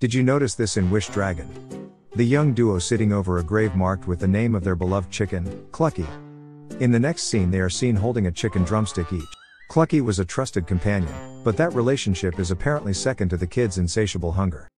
Did you notice this in Wish Dragon? The young duo sitting over a grave marked with the name of their beloved chicken, Clucky. In the next scene, they are seen holding a chicken drumstick each. Clucky was a trusted companion, but that relationship is apparently second to the kids' insatiable hunger.